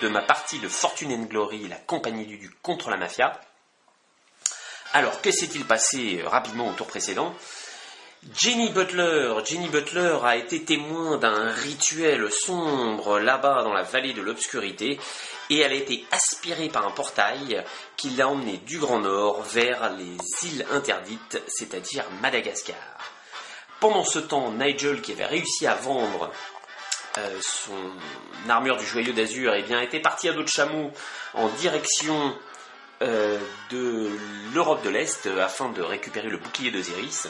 de ma partie de Fortune and Glory, la compagnie du Duc contre la mafia. Alors, que s'est-il passé euh, rapidement au tour précédent? Jenny Butler, Jenny Butler a été témoin d'un rituel sombre là-bas dans la vallée de l'obscurité et elle a été aspirée par un portail qui l'a emmenée du Grand Nord vers les îles interdites, c'est-à-dire Madagascar. Pendant ce temps, Nigel, qui avait réussi à vendre euh, son armure du joyau d'azur, eh était parti à dos de en direction euh, de l'Europe de l'Est afin de récupérer le bouclier d'Osiris.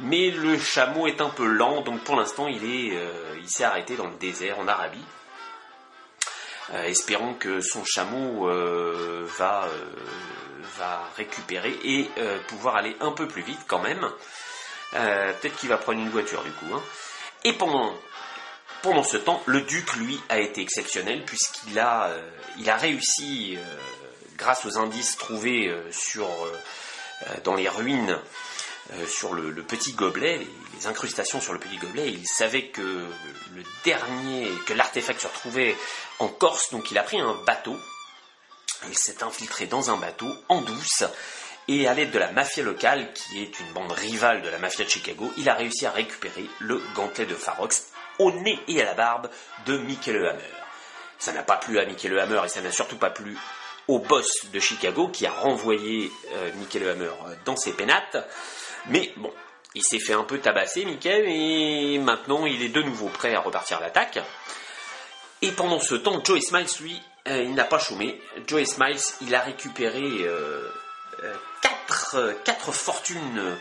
Mais le chameau est un peu lent, donc pour l'instant il est, euh, il s'est arrêté dans le désert en Arabie. espérons que son chameau va, va récupérer et pouvoir aller un peu plus vite quand même. Peut-être qu'il va prendre une voiture du coup. Hein. Et pendant pendant ce temps, le duc, lui, a été exceptionnel puisqu'il a, euh, a réussi, euh, grâce aux indices trouvés euh, sur, dans les ruines, sur le, petit gobelet, les, incrustations sur le petit gobelet, il savait que le dernier, que l'artefact se retrouvait en Corse, donc il a pris un bateau, il s'est infiltré dans un bateau en douce, et à l'aide de la mafia locale, qui est une bande rivale de la mafia de Chicago, il a réussi à récupérer le gantelet de Farox au nez et à la barbe de Michael Hammer. Ça n'a pas plu à Michael Hammer et ça n'a surtout pas plu au boss de Chicago qui a renvoyé euh, Michael Hammer dans ses pénates. Mais bon, il s'est fait un peu tabasser, Michael, et maintenant il est de nouveau prêt à repartir l'attaque. Et pendant ce temps, Joey Smiles, lui, euh, il n'a pas chômé. Joey Smiles, il a récupéré euh, quatre fortunes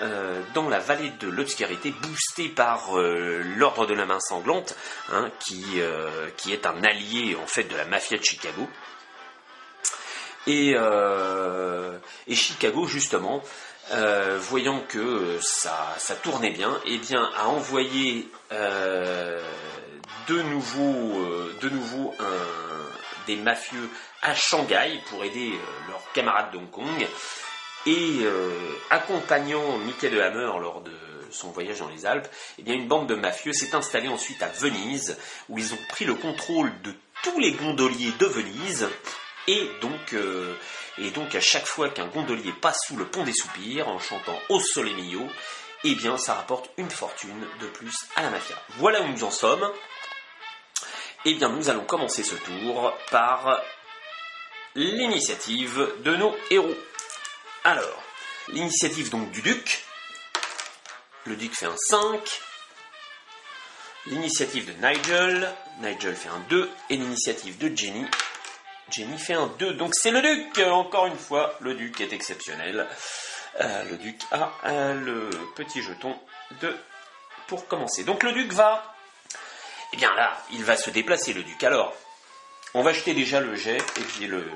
euh, dans la vallée de l'obscurité, boosté par euh, l'ordre de la main sanglante, hein, qui, euh, qui est un allié en fait de la mafia de Chicago. Et, et Chicago justement, voyant que ça, ça, tournait bien, eh bien a envoyé de nouveau, de nouveau des mafieux à Shanghai pour aider leurs camarades d'Hong Kong. Et euh, accompagnant de Hammer lors de son voyage dans les Alpes, eh bien une bande de mafieux s'est installée ensuite à Venise, où ils ont pris le contrôle de tous les gondoliers de Venise, et donc, euh, et donc à chaque fois qu'un gondolier passe sous le pont des soupirs en chantant Au Sole Mio, eh bien ça rapporte une fortune de plus à la mafia. Voilà où nous en sommes. Eh bien nous allons commencer ce tour par l'initiative de nos héros. Alors, l'initiative donc du duc. Le duc fait un 5. L'initiative de Nigel. Nigel fait un 2. Et l'initiative de Jenny. Jenny fait un 2. Donc c'est le duc. Encore une fois, le duc est exceptionnel. Euh, le duc a euh, le petit jeton de pour commencer. Donc le duc va. Eh bien là, il va se déplacer, le duc. Alors, on va jeter déjà le jet et puis le,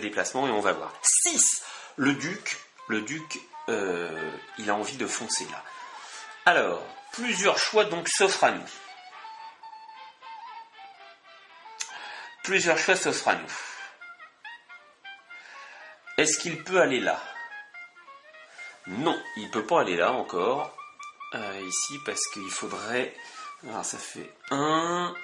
déplacement et on va voir. 6 Le duc, le duc, euh, il a envie de foncer là. Alors, plusieurs choix donc s'offrent à nous. Plusieurs choix s'offrent à nous. Est-ce qu'il peut aller là? Non, il ne peut pas aller là encore. Euh, ici, parce qu'il faudrait... Alors ça fait 1,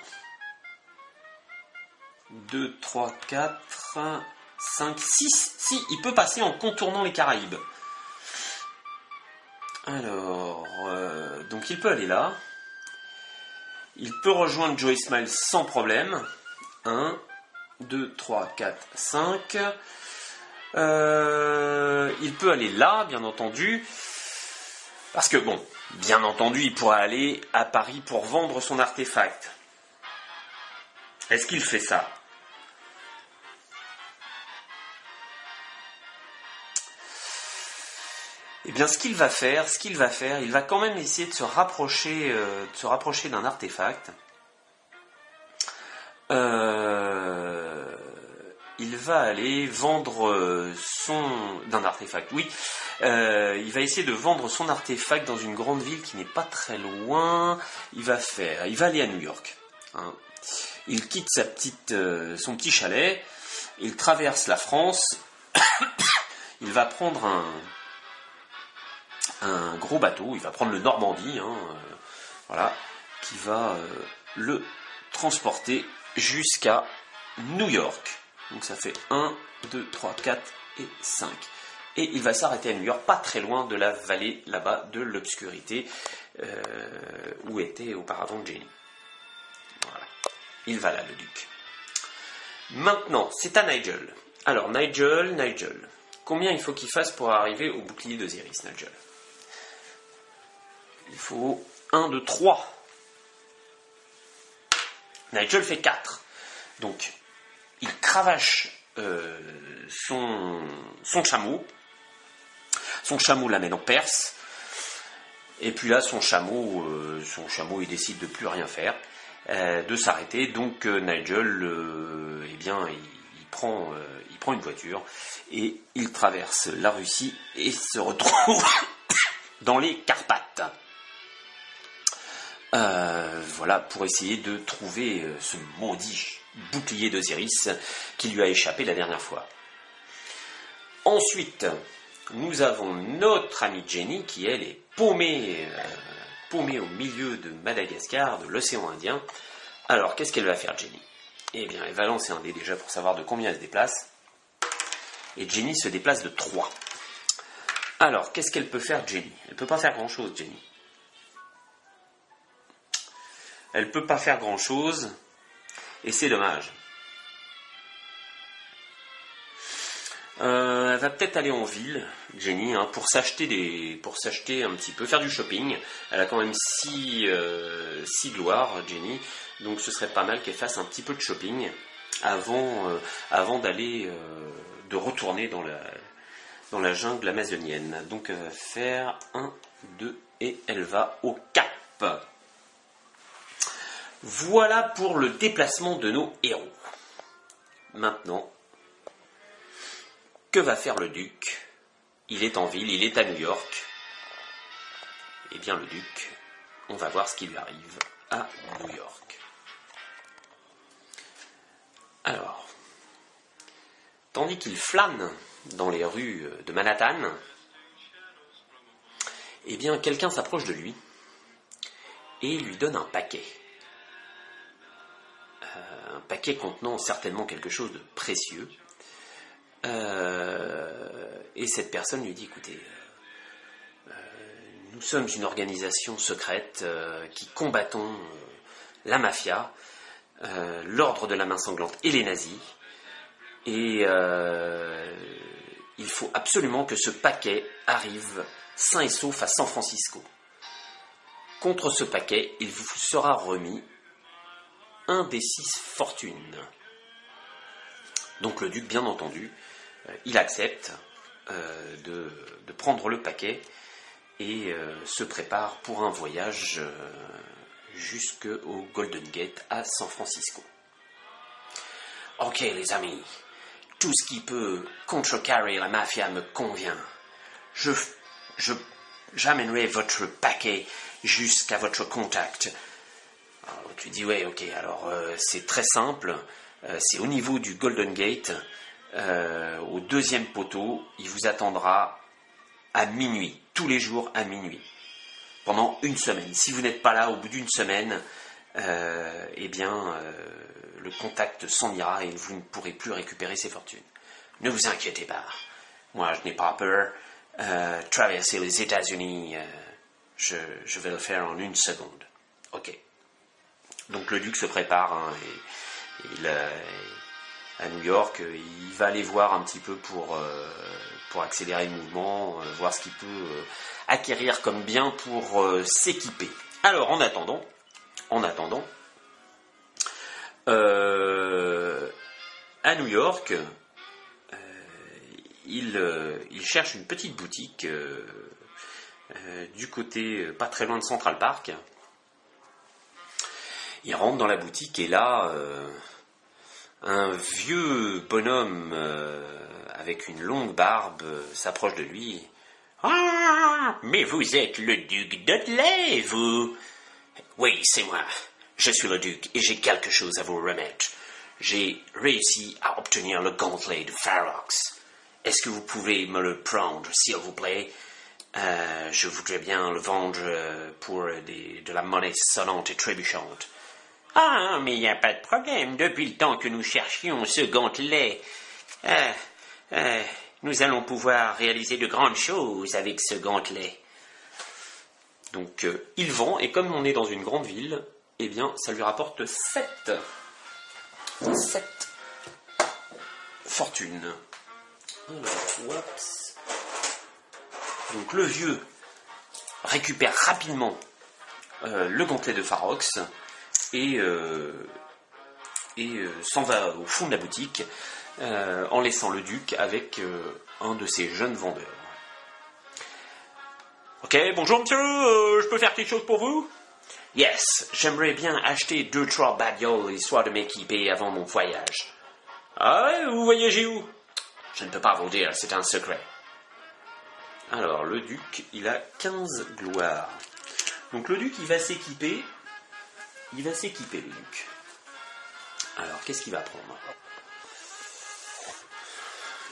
2, 3, 4... 5, 6. Si, il peut passer en contournant les Caraïbes. Alors, euh, donc il peut aller là. Il peut rejoindre Joey Smile sans problème. 1, 2, 3, 4, 5. il peut aller là, bien entendu. Parce que, bon, bien entendu, il pourra aller à Paris pour vendre son artefact. Est-ce qu'il fait ça? Eh bien, ce qu'il va faire, ce qu'il va faire, il va quand même essayer de se rapprocher, euh, de se rapprocher d'un artefact. Euh, il va aller vendre euh, son d'un artefact. Oui, il va essayer de vendre son artefact dans une grande ville qui n'est pas très loin. Il va faire, il va aller à New York. Hein. Il quitte sa petite, son petit chalet. Il traverse la France. il va prendre un un gros bateau, il va prendre le Normandie, hein, euh, voilà, qui va, euh, le transporter jusqu'à New York. Donc ça fait 1, 2, 3, 4 et 5. Et il va s'arrêter à New York, pas très loin de la vallée là-bas de l'obscurité euh, où était auparavant Jenny. Voilà. Il va là, le duc. Maintenant, c'est à Nigel. Alors, Nigel, Nigel. Combien il faut qu'il fasse pour arriver au bouclier d'Osiris, Nigel? Il faut 1, 2, 3. Nigel fait 4. Donc, il cravache euh, son, chameau. Son chameau l'amène en Perse. Et puis là, son chameau, euh, son chameau, il décide de plus rien faire, euh, de s'arrêter. Donc Nigel, eh bien, il, prend, il prend une voiture et il traverse la Russie et se retrouve dans les Carpates. Voilà, pour essayer de trouver ce maudit bouclier d'Osiris qui lui a échappé la dernière fois. Ensuite, nous avons notre amie Jenny qui, elle, est paumée, euh, paumée au milieu de Madagascar, de l'océan Indien. Alors, qu'est-ce qu'elle va faire, Jenny? Eh bien, elle va lancer un dé déjà pour savoir de combien elle se déplace. Et Jenny se déplace de 3. Alors, qu'est-ce qu'elle peut faire, Jenny? Elle ne peut pas faire grand-chose, Jenny. Elle ne peut pas faire grand-chose. Et c'est dommage. Euh, elle va peut-être aller en ville, Jenny, hein, pour s'acheter des, pour s'acheter un petit peu, faire du shopping. Elle a quand même six, euh, gloires, Jenny, donc ce serait pas mal qu'elle fasse un petit peu de shopping avant, euh, d'aller, de retourner dans la, dans la jungle amazonienne. Donc elle va faire un, deux, et elle va au Cap. Voilà pour le déplacement de nos héros. Maintenant, que va faire le duc? Il est en ville, il est à New York. Eh bien, le duc, on va voir ce qui lui arrive à New York. Alors, tandis qu'il flâne dans les rues de Manhattan, eh bien, quelqu'un s'approche de lui et lui donne un paquet un paquet contenant certainement quelque chose de précieux. Euh, et cette personne lui dit, écoutez, euh, nous sommes une organisation secrète euh, qui combattons la mafia, l'ordre de la main sanglante et les nazis. Et il faut absolument que ce paquet arrive sain et sauf à San Francisco. Contre ce paquet, il vous sera remis un des six fortunes. Donc le duc, bien entendu, euh, il accepte euh, de, prendre le paquet et euh, se prépare pour un voyage jusqu'au Golden Gate à San Francisco. Ok les amis, tout ce qui peut contrecarrer la mafia me convient. Je, je, j'amènerai votre paquet jusqu'à votre contact tu dis, ouais, ok, alors euh, c'est très simple, euh, c'est au niveau du Golden Gate, euh, au deuxième poteau, il vous attendra à minuit, tous les jours à minuit, pendant une semaine. Si vous n'êtes pas là au bout d'une semaine, eh bien, le contact s'en ira et vous ne pourrez plus récupérer ces fortunes. Ne vous inquiétez pas, moi je n'ai pas peur. traverser les États-Unis, je, je vais le faire en une seconde. Ok. Donc le duc se prépare hein, et, à New York, il va aller voir un petit peu pour, euh, accélérer le mouvement, euh, voir ce qu'il peut euh, acquérir comme bien pour s'équiper. Alors en attendant, en attendant, à New York, il, cherche une petite boutique du côté pas très loin de Central Park il rentre dans la boutique et là, euh, un vieux bonhomme euh, avec une longue barbe euh, s'approche de lui. Ah, mais vous êtes le duc Dudley, vous Oui, c'est moi. Je suis le duc et j'ai quelque chose à vous remettre. J'ai réussi à obtenir le gantelet de Farox. Est-ce que vous pouvez me le prendre, s'il vous plaît? Je voudrais bien le vendre pour de la monnaie sonnante et trébuchante. Ah, mais il n'y a pas de problème. Depuis le temps que nous cherchions ce gantelet, euh, euh, nous allons pouvoir réaliser de grandes choses avec ce gantelet. Donc, euh, il vend, et comme on est dans une grande ville, eh bien, ça lui rapporte 7. 7 fortunes. Donc, le vieux récupère rapidement le gantelet de Farox et, euh, euh, s'en va au fond de la boutique euh, en laissant le duc avec un de ses jeunes vendeurs. Ok, bonjour monsieur, je peux faire quelque chose pour vous? Yes, j'aimerais bien acheter deux trois babioles histoire de m'équiper avant mon voyage. Ah ouais, vous voyagez où? Je ne peux pas vous dire, c'est un secret. Alors, le duc, il a 15 gloires. Donc le duc, il va s'équiper. Il va s'équiper, le duc. Alors, qu'est-ce qu'il va prendre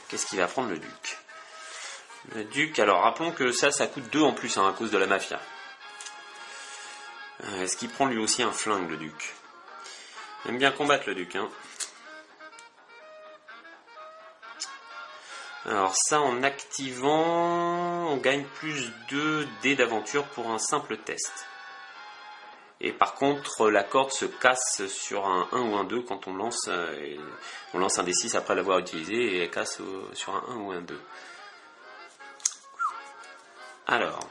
Qu'est-ce qu'il va prendre, le duc Le duc, alors rappelons que ça, ça coûte 2 en plus hein, à cause de la mafia. Euh, Est-ce qu'il prend lui aussi un flingue, le duc Il aime bien combattre, le duc, hein. Alors ça, en activant, on gagne plus de dés d'aventure pour un simple test. Et par contre, la corde se casse sur un 1 ou un 2 quand on lance, euh, on lance un D6 après l'avoir utilisé et elle casse sur un 1 ou un 2. Alors,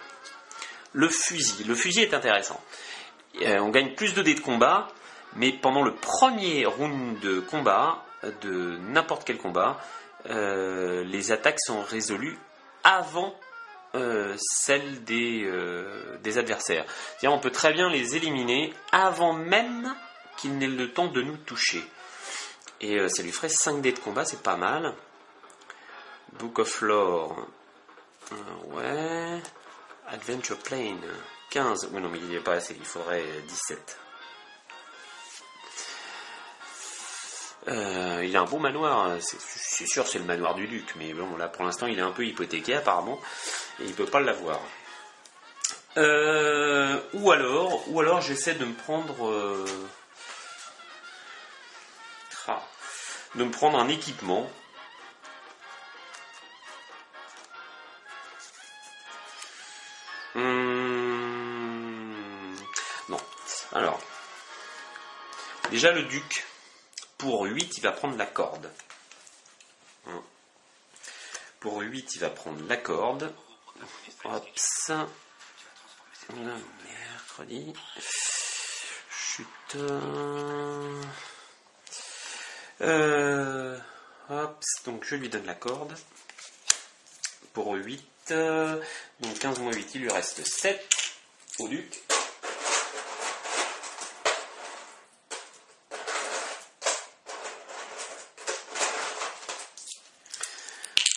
le fusil. Le fusil est intéressant. Euh, on gagne plus de dés de combat, mais pendant le premier round de combat, de n'importe quel combat, euh, les attaques sont résolues avant euh, celles des, euh, adversaires. On peut très bien les éliminer avant même qu'ils n'aient le temps de nous toucher. Et euh, ça lui ferait 5 dés de combat, c'est pas mal. Book of Lore. Ouais. Adventure Plane. 15. Oui, non, mais il n'y a pas assez, il faudrait 17. Euh, il a un beau manoir, c'est c'est sûr c'est le manoir du duc, mais bon là pour l'instant il est un peu hypothéqué apparemment, et il peut pas l'avoir. Euh, ou alors, ou alors j'essaie de me prendre, euh, ah, de me prendre un équipement. Hum, non. Alors, déjà le duc, pour 8, il va prendre la corde. Hein. Pour 8, il va prendre la corde. Hop. Voilà, mercredi. Chute. Euh, hop, donc je lui donne la corde. Pour 8. euh, Donc 15 moins 8, il lui reste 7 au duc.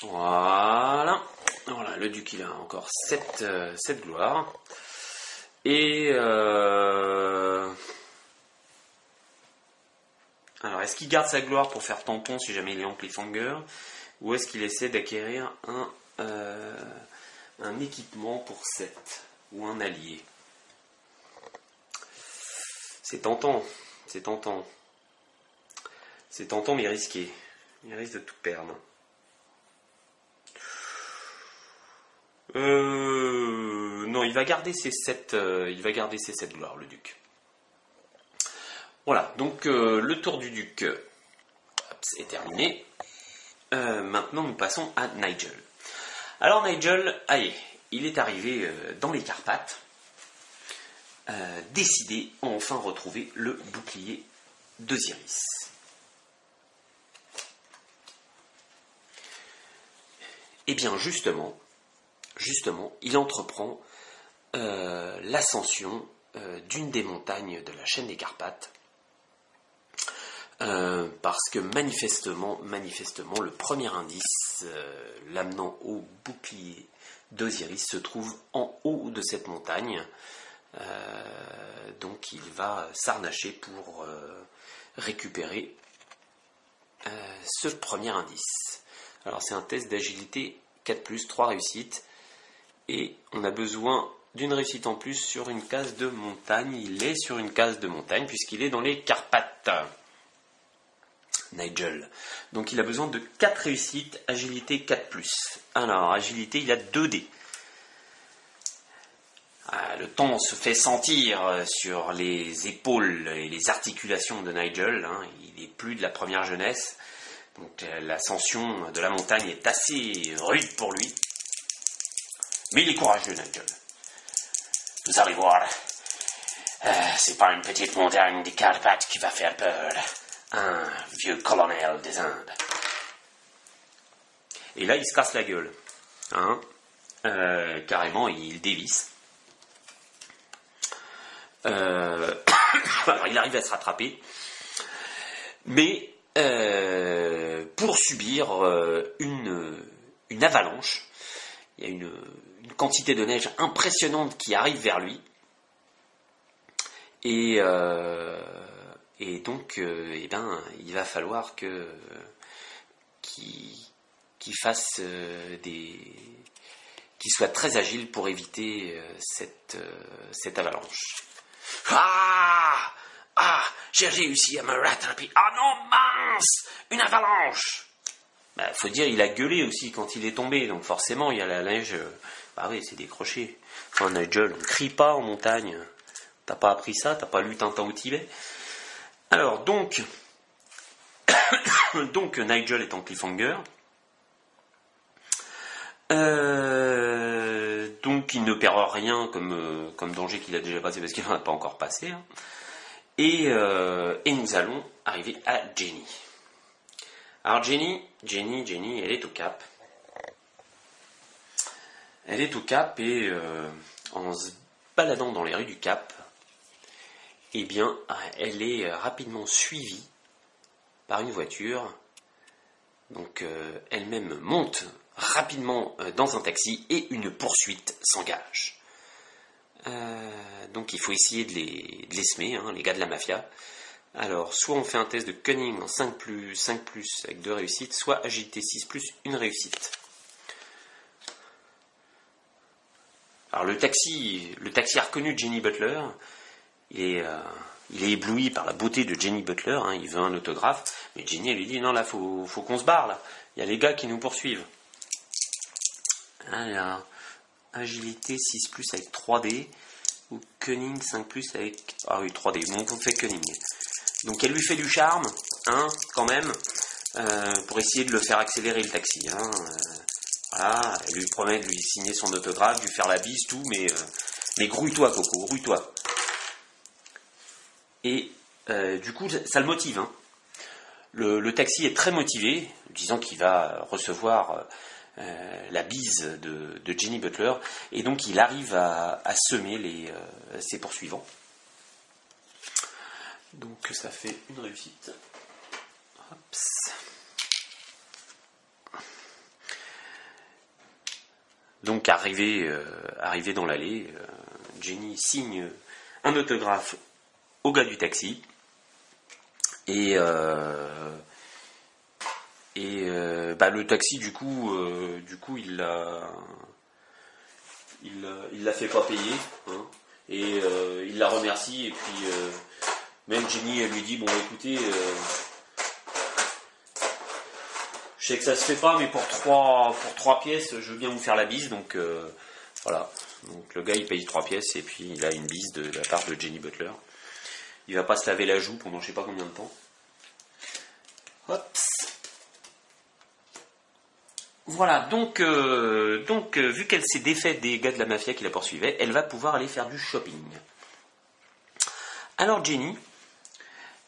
Voilà. Voilà, le duc il a encore 7, gloires. Et euh, alors est-ce qu'il garde sa gloire pour faire tampon si jamais il est en cliffhanger ou est-ce qu'il essaie d'acquérir un, euh, un équipement pour 7 ou un allié? C'est tentant, c'est tentant. C'est tentant mais risqué. Il risque de tout perdre. Euh, non, il va garder ses sept, euh, il va garder ses sept gloires, le duc. Voilà, donc euh, le tour du duc est terminé. Maintenant, nous passons à Nigel. Alors Nigel, allez, il est arrivé dans les Carpates, décidé à enfin retrouver le bouclier d'Osiris. Et bien justement, justement, il entreprend euh, l'ascension euh, d'une des montagnes de la chaîne des Carpates, euh, parce que manifestement, manifestement, le premier indice l'amenant au bouclier d'Osiris se trouve en haut de cette montagne. Donc il va s'arnacher pour récupérer ce premier indice. Alors c'est un test d'agilité 4 3 réussites et on a besoin d'une réussite en plus sur une case de montagne. Il est sur une case de montagne puisqu'il est dans les Carpates. Nigel. Donc il a besoin de 4 réussites, agilité 4 +. Alors, agilité, il a 2 dés. Ah, le temps se fait sentir sur les épaules et les articulations de Nigel. Hein. Il est plus de la première jeunesse. Donc euh, l'ascension de la montagne est assez rude pour lui. Mais il est courageux, Nigel. Vous allez voir. Euh, c'est pas une petite montagne des Carpates qui va faire peur. Un vieux colonel des Indes. Et là, il se casse la gueule. Hein? Euh, carrément, il dévisse. Euh, il arrive à se rattraper. Mais pour subir une avalanche, il y a une, quantité de neige impressionnante qui arrive vers lui. Et, euh, et donc, euh, eh ben, il va falloir que qu'il fasse euh, des qu'il soit très agile pour éviter cette, cette avalanche. Ah Ah J'ai réussi à me rattraper. Ah non, mince Une avalanche bah, faut dire, il a gueulé aussi quand il est tombé, donc forcément, il y a la neige. Ah oui, c'est décroché. Enfin, Nigel, on crie pas en montagne. T'as pas appris ça, t'as pas lu Tintin au Tibet. Alors, donc, donc Nigel est en cliffhanger. Euh, donc, il ne perd rien comme, euh, comme danger qu'il a déjà passé parce qu'il n'en a pas encore passé. Hein. Et, euh, et nous allons arriver à Jenny. Alors, Jenny, Jenny, Jenny, elle est au cap. Elle est au Cap et euh, en se baladant dans les rues du Cap, eh bien, elle est rapidement suivie par une voiture. Donc, euh, elle-même monte rapidement euh, dans un taxi et une poursuite s'engage. donc, il faut essayer de les, semer, hein, les gars de la mafia. Alors, soit on fait un test de cunning en 5 plus, 5 plus avec deux réussites, soit agilité 6 plus, une réussite. Alors le taxi, le taxi a reconnu Jenny Butler. Il est, euh, il est ébloui par la beauté de Jenny Butler. Hein. il veut un autographe, mais Jenny lui dit non là faut, faut qu'on se barre là. Il y a les gars qui nous poursuivent. Alors agilité 6 plus avec 3D ou cunning 5 plus avec ah oui 3D. Donc on fait cunning. Donc elle lui fait du charme, hein, quand même, euh, pour essayer de le faire accélérer le taxi. Hein. Euh, voilà, elle lui promet de lui signer son autographe, de lui faire la bise, tout, mais, euh, mais grouille-toi, Coco, grouille-toi. Et euh, du coup, ça le motive. Hein. Le, taxi est très motivé, disant qu'il va recevoir euh, la bise de, Jenny Butler, et donc il arrive à, semer ses poursuivants. Donc ça fait une réussite. Donc arrivé, euh, arrivé dans l'allée, euh, Jenny signe un autographe au gars du taxi. Et, euh, et bah, le taxi, du coup, du coup il l'a il, il l'a fait pas payer. Hein. et il la remercie. Et puis, même Jenny, lui dit Bon, écoutez que ça se fait pas, mais pour trois, pour trois pièces, je veux bien vous faire la bise. Donc euh, voilà. Donc le gars il paye trois pièces et puis il a une bise de, la part de Jenny Butler. Il va pas se laver la joue pendant je sais pas combien de temps. Hop. Voilà, donc, euh, donc euh, vu qu'elle s'est défaite des gars de la mafia qui la poursuivaient, elle va pouvoir aller faire du shopping. Alors Jenny,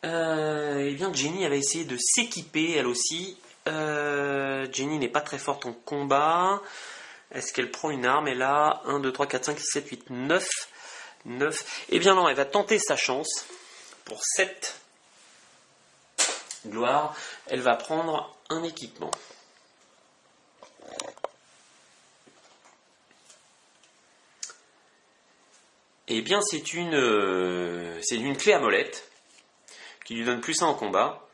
eh bien Jenny avait essayé de s'équiper elle aussi euh, Jenny n'est pas très forte en combat. Est-ce qu'elle prend une arme? Elle a 1, 2, 3, 4, 5, 6, 7, 8, 9. 9. Eh bien non, elle va tenter sa chance. Pour 7 gloire, elle va prendre un équipement. Eh bien, c'est une, euh, c'est une clé à molette qui lui donne plus 1 en combat.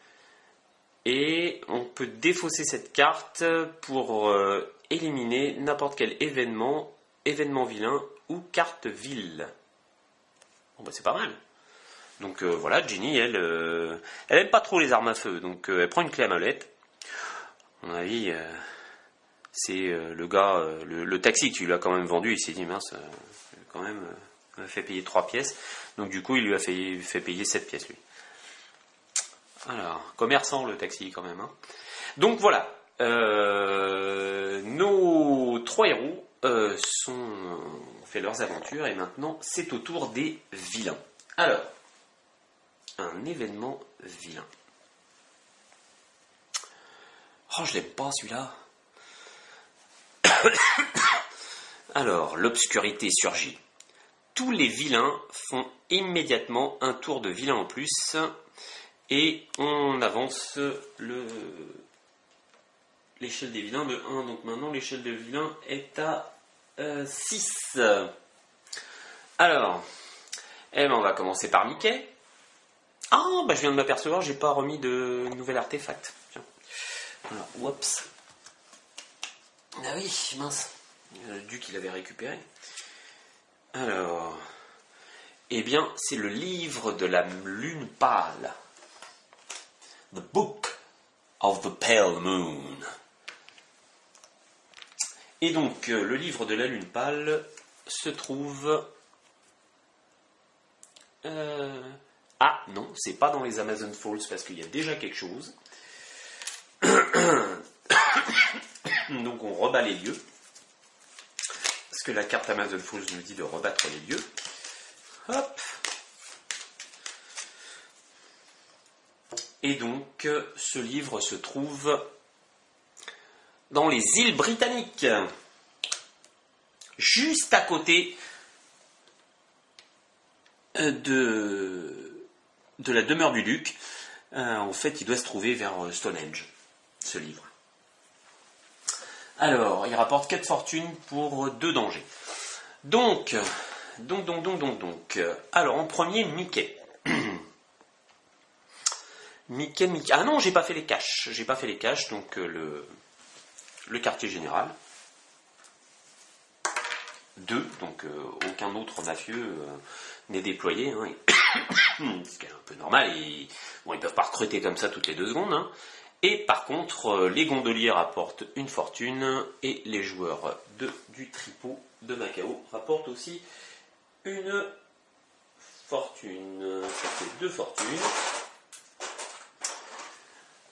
Et on peut défausser cette carte pour euh, éliminer n'importe quel événement, événement vilain ou carte ville. Bon, bah, c'est pas mal. Donc euh, voilà, Ginny, elle, euh, elle aime pas trop les armes à feu, donc euh, elle prend une clé à molette. À mon avis, c'est le gars, le, taxi tu lui as quand même vendu, il s'est dit mince, quand même, il fait payer 3 pièces. Donc du coup, il lui a fait, fait payer 7 pièces lui. Alors, commerçant le taxi quand même. Hein. Donc voilà, nos trois héros sont, ont fait leurs aventures et maintenant c'est au tour des vilains. Alors, un événement vilain. Oh, je l'aime pas celui-là. Alors, l'obscurité surgit. Tous les vilains font immédiatement un tour de vilain en plus et on avance le l'échelle des vilains de 1. Donc maintenant l'échelle des vilains est à 6. Euh, Alors, eh ben, on va commencer par Mickey. Ah, bah je viens de m'apercevoir, j'ai pas remis de nouvel artefact. Tiens. Alors, whoops. Ah oui, mince. Du qu'il avait récupéré. Alors. Eh bien, c'est le livre de la lune pâle. The Book of the Pale Moon. Et donc, euh, le livre de la lune pâle se trouve. Euh, ah non, c'est pas dans les Amazon Falls parce qu'il y a déjà quelque chose. Donc on rebat les lieux. Parce que la carte Amazon Falls nous dit de rebattre les lieux. Hop. Et donc ce livre se trouve dans les îles britanniques. Juste à côté de de la demeure du duc. Euh, en fait, il doit se trouver vers euh, Stonehenge, ce livre. Alors, il rapporte 4 fortunes pour 2 dangers. Donc, donc, donc, donc, donc, donc. Alors, en premier, Mickey. Ah non, j'ai pas fait les caches. J'ai pas fait les caches, donc euh, le, quartier général. 2, donc aucun autre mafieux n'est déployé. Hein. ce qui est un peu normal. Ils, bon, ils peuvent pas recruter comme ça toutes les deux secondes. Hein. Et par contre, euh, les gondoliers rapportent une fortune et les joueurs du tripot de Macao rapportent aussi une fortune. Deux fortunes.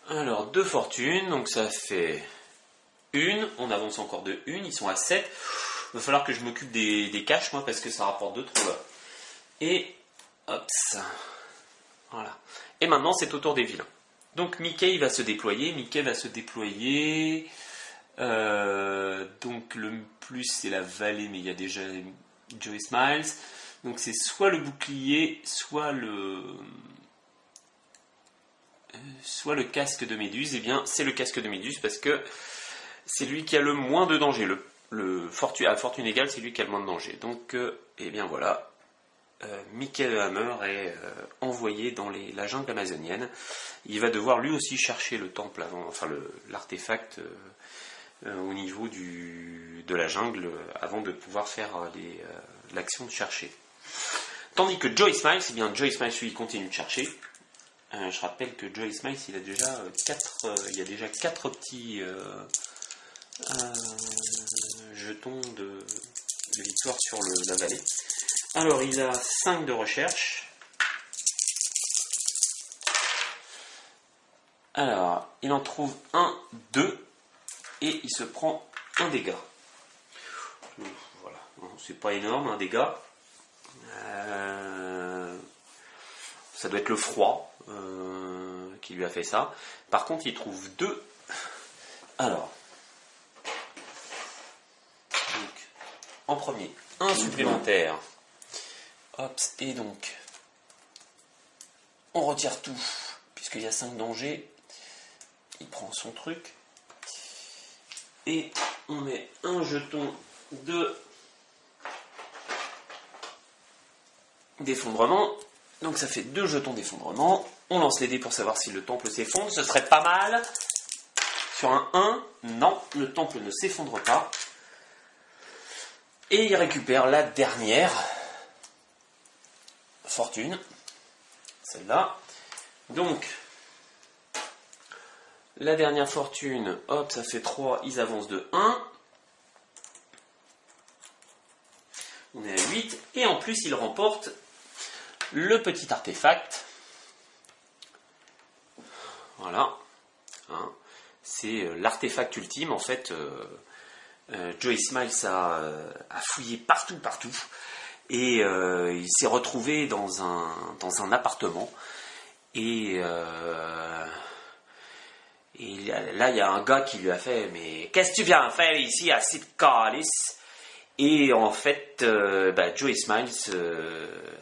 Alors, deux fortunes, donc ça fait une. On avance encore de une, ils sont à 7. Il va falloir que je m'occupe des, caches, moi, parce que ça rapporte deux trop là. Et voilà. Et maintenant, c'est au tour des vilains. Donc Mickey va se déployer. Mickey va se déployer. Euh, donc le plus c'est la vallée, mais il y a déjà Joey Smiles. Donc c'est soit le bouclier, soit le soit le casque de Méduse. Eh bien, c'est le casque de Méduse parce que c'est lui qui a le moins de danger. Le, fortune, à fortune égale, c'est lui qui a le moins de danger. Donc, euh, eh bien voilà, euh, Michael Hammer est euh, envoyé dans la jungle amazonienne. Il va devoir lui aussi chercher le temple avant, enfin l'artefact euh, au niveau de la jungle avant de pouvoir faire l'action de chercher. Tandis que Joyce Miles, eh bien Joyce Miles lui continue de chercher. Je rappelle que Joyce Miles, il a déjà quatre, il y a déjà quatre petits jetons de, victoire sur la vallée. Alors, il a 5 de recherche. Alors, il en trouve 1, 2, et il se prend un dégât. Voilà, c'est pas énorme, un dégât. Euh, ça doit être le froid euh, qui lui a fait ça. Par contre, il trouve 2. Alors, en premier, un supplémentaire Hop, et donc, on retire tout, puisqu'il y a 5 dangers. Il prend son truc. Et on met un jeton de d'effondrement. Donc ça fait deux jetons d'effondrement. On lance les dés pour savoir si le temple s'effondre. Ce serait pas mal. Sur un 1, non, le temple ne s'effondre pas. Et il récupère la dernière fortune, celle-là. Donc, la dernière fortune, hop, ça fait 3, ils avancent de 1. On est à 8. Et en plus, il remporte le petit artefact. Voilà. Hein. C'est euh, l'artefact ultime. En fait, euh, euh, Joey Smiles a, fouillé partout, partout. Et il s'est retrouvé dans un, appartement. Et, là, il y a un gars qui lui a fait Mais qu'est-ce que tu viens faire ici à Sitcalis et en fait, bah, Joey Smiles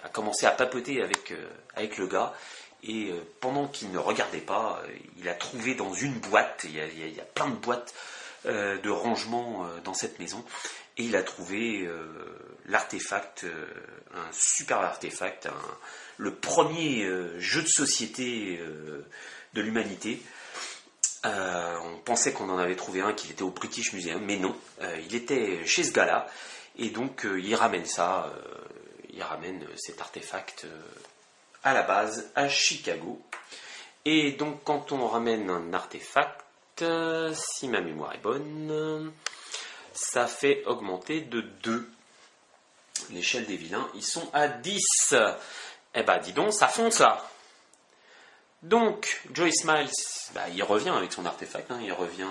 a commencé à papoter avec le gars. Et pendant qu'il ne regardait pas, il a trouvé dans une boîte, il y a, plein de boîtes de rangement dans cette maison, et il a trouvé l'artefact, un super artefact, le premier jeu de société de l'humanité. on pensait qu'on en avait trouvé un qui était au British Museum, mais non, il était chez ce gars-là. Et donc euh, il ramène ça, euh, il ramène cet artefact euh, à la base à Chicago. Et donc quand on ramène un artefact, si ma mémoire est bonne, ça fait augmenter de 2 l'échelle des vilains. Ils sont à 10. Eh ben dis donc, ça fonce là. Donc, Joey Smiles, bah, il revient avec son artefact, hein. il revient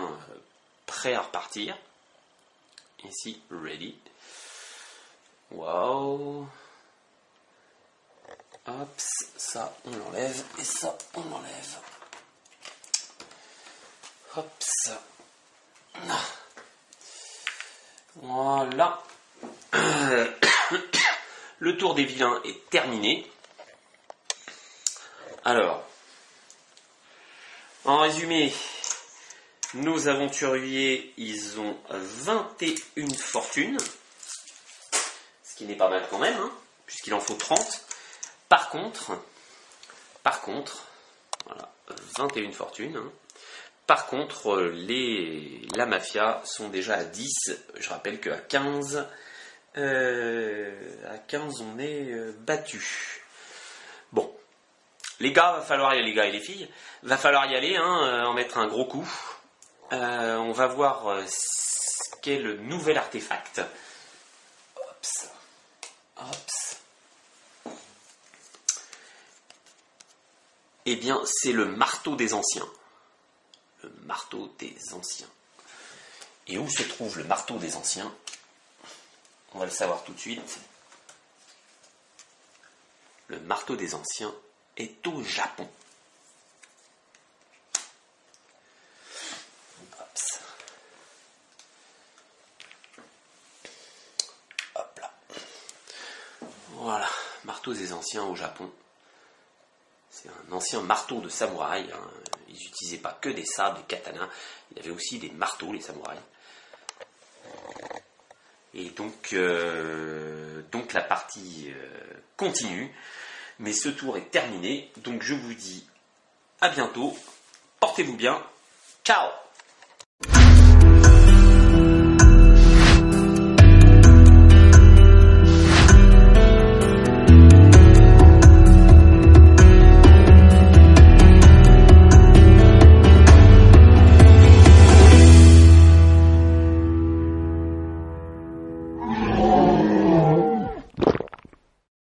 prêt à repartir. Ici, ready. Waouh. Hop, ça on l'enlève et ça on l'enlève. Hop, ça. Voilà. Le tour des vilains est terminé. Alors, en résumé, nos aventuriers, ils ont 21 fortunes ce qui n'est pas mal quand même, hein, puisqu'il en faut 30. Par contre, par contre, voilà, 21 fortunes. Hein. Par contre, les, la mafia sont déjà à 10. Je rappelle qu'à 15, euh, à 15, on est euh, battu. Bon, les gars, va falloir y aller, les gars et les filles, va falloir y aller, hein, euh, en mettre un gros coup. on va voir ce qu'est le nouvel artefact. Eh bien, c'est le marteau des anciens. Le marteau des anciens. Et où se trouve le marteau des anciens? On va le savoir tout de suite. Le marteau des anciens est au Japon. Voilà, marteau des anciens au Japon. C'est un ancien marteau de samouraï. Hein. Ils n'utilisaient pas que des sabres, des katanas. Il y avait aussi des marteaux, les samouraïs. Et donc, euh, la partie euh, continue. Mais ce tour est terminé. Donc je vous dis à bientôt. Portez-vous bien. Ciao